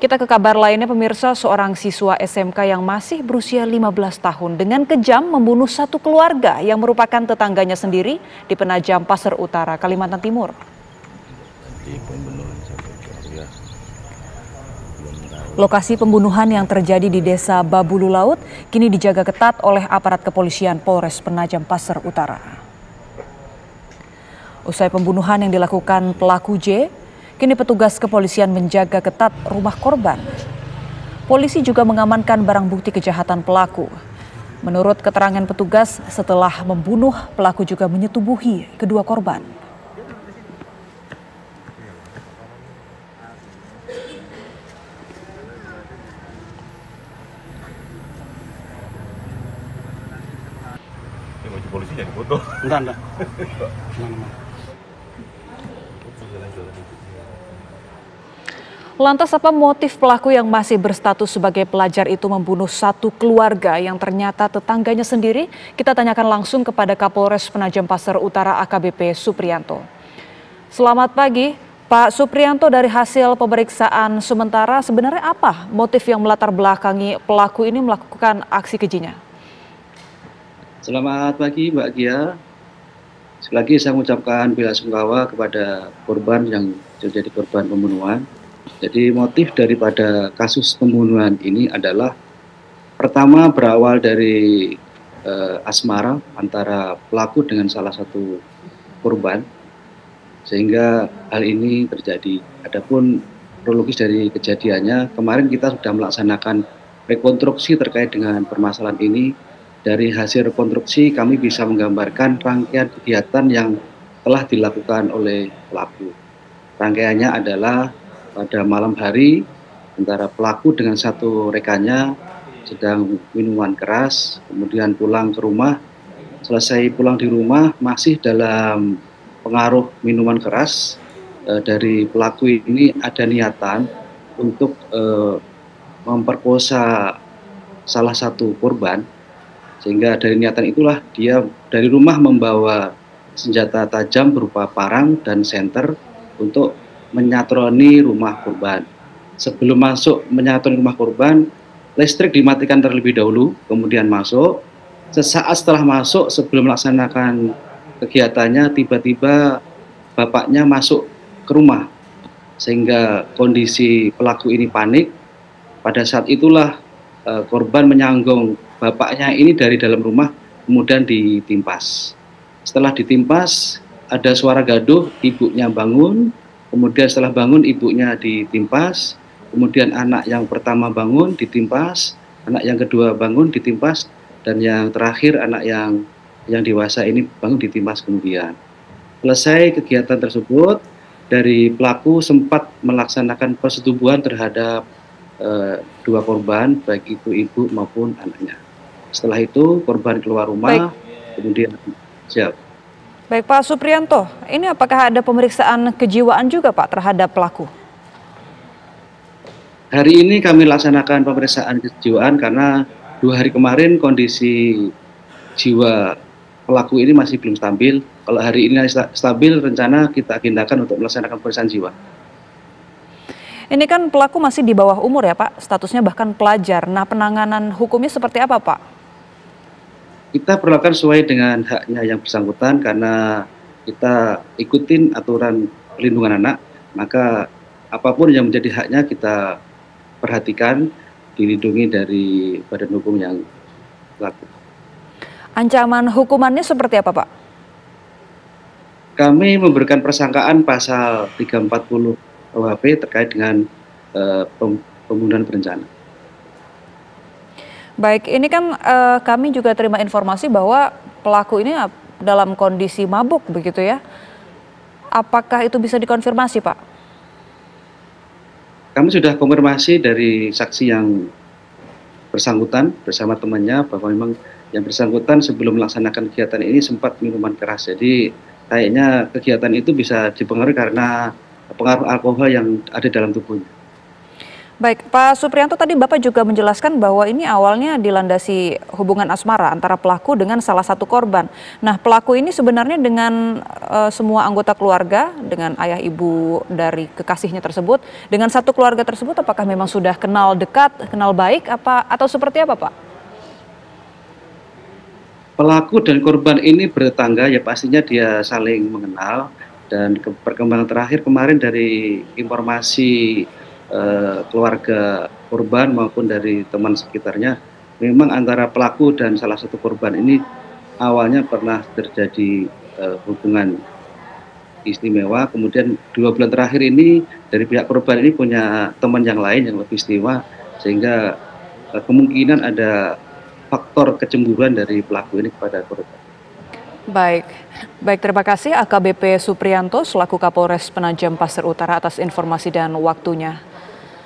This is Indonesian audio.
Kita ke kabar lainnya pemirsa, seorang siswa SMK yang masih berusia 15 tahun dengan kejam membunuh satu keluarga yang merupakan tetangganya sendiri di Penajam Pasir Utara, Kalimantan Timur. Lokasi pembunuhan yang terjadi di desa Babulu Laut kini dijaga ketat oleh aparat kepolisian Polres Penajam Pasir Utara. Usai pembunuhan yang dilakukan pelaku J, Kini petugas kepolisian menjaga ketat rumah korban. Polisi juga mengamankan barang bukti kejahatan pelaku. Menurut keterangan petugas, setelah membunuh, pelaku juga menyetubuhi kedua korban. polisi jadi foto. Enggak, enggak. Lantas apa motif pelaku yang masih berstatus sebagai pelajar itu membunuh satu keluarga yang ternyata tetangganya sendiri? Kita tanyakan langsung kepada Kapolres Penajam Pasir Utara AKBP Suprianto. Selamat pagi, Pak Suprianto dari hasil pemeriksaan sementara sebenarnya apa motif yang melatar belakangi pelaku ini melakukan aksi kejinya? Selamat pagi Mbak Gia. Sekali lagi saya mengucapkan bela sungkawa kepada korban yang terjadi korban pembunuhan jadi motif daripada kasus pembunuhan ini adalah pertama berawal dari uh, asmara antara pelaku dengan salah satu korban sehingga hal ini terjadi. Adapun kronologis dari kejadiannya kemarin kita sudah melaksanakan rekonstruksi terkait dengan permasalahan ini. Dari hasil rekonstruksi kami bisa menggambarkan rangkaian kegiatan yang telah dilakukan oleh pelaku. Rangkaiannya adalah pada malam hari antara pelaku dengan satu rekannya sedang minuman keras, kemudian pulang ke rumah. Selesai pulang di rumah masih dalam pengaruh minuman keras e, dari pelaku ini ada niatan untuk e, memperkosa salah satu korban sehingga dari niatan itulah dia dari rumah membawa senjata tajam berupa parang dan senter untuk menyatroni rumah korban. Sebelum masuk menyatroni rumah korban, listrik dimatikan terlebih dahulu, kemudian masuk. Sesaat setelah masuk, sebelum melaksanakan kegiatannya, tiba-tiba bapaknya masuk ke rumah. Sehingga kondisi pelaku ini panik. Pada saat itulah e, korban menyanggung bapaknya ini dari dalam rumah, kemudian ditimpas. Setelah ditimpas, ada suara gaduh, ibunya bangun, kemudian setelah bangun ibunya ditimpas, kemudian anak yang pertama bangun ditimpas, anak yang kedua bangun ditimpas, dan yang terakhir anak yang yang dewasa ini bangun ditimpas kemudian. Selesai kegiatan tersebut, dari pelaku sempat melaksanakan persetubuhan terhadap uh, dua korban, baik itu ibu maupun anaknya. Setelah itu korban keluar rumah, Baik. kemudian siap. Baik Pak Suprianto, ini apakah ada pemeriksaan kejiwaan juga Pak terhadap pelaku? Hari ini kami laksanakan pemeriksaan kejiwaan karena dua hari kemarin kondisi jiwa pelaku ini masih belum stabil. Kalau hari ini stabil, rencana kita agendakan untuk melaksanakan pemeriksaan jiwa. Ini kan pelaku masih di bawah umur ya Pak, statusnya bahkan pelajar. Nah penanganan hukumnya seperti apa Pak? Kita perlakukan sesuai dengan haknya yang bersangkutan karena kita ikutin aturan perlindungan anak, maka apa pun yang menjadi haknya kita perhatikan, dilindungi dari badan hukum yang laku. Ancaman hukumannya seperti apa Pak? Kami memberikan persangkaan pasal 340 KUHP terkait dengan uh, pembunuhan berencana. Baik, ini kan uh, kami juga terima informasi bahwa pelaku ini dalam kondisi mabuk begitu ya. Apakah itu bisa dikonfirmasi, Pak? Kami sudah konfirmasi dari saksi yang bersangkutan bersama temannya bahwa memang yang bersangkutan sebelum melaksanakan kegiatan ini sempat minuman keras. Jadi kayaknya kegiatan itu bisa dipengaruhi karena pengaruh alkohol yang ada dalam tubuhnya. Baik, Pak Suprianto tadi Bapak juga menjelaskan bahwa ini awalnya dilandasi hubungan asmara antara pelaku dengan salah satu korban. Nah, pelaku ini sebenarnya dengan uh, semua anggota keluarga, dengan ayah ibu dari kekasihnya tersebut, dengan satu keluarga tersebut, apakah memang sudah kenal dekat, kenal baik, apa atau seperti apa, Pak? Pelaku dan korban ini bertetangga, ya pastinya dia saling mengenal. Dan perkembangan terakhir kemarin dari informasi Eh, keluarga korban maupun dari teman sekitarnya memang antara pelaku dan salah satu korban ini awalnya pernah terjadi uh, hubungan istimewa kemudian dua bulan terakhir ini dari pihak korban ini punya teman yang lain yang lebih istimewa sehingga uh, kemungkinan ada faktor kecemburuan dari pelaku ini kepada korban. Baik, baik terima kasih AKBP Suprianto selaku Kapolres Penajam Pasir Utara atas informasi dan waktunya.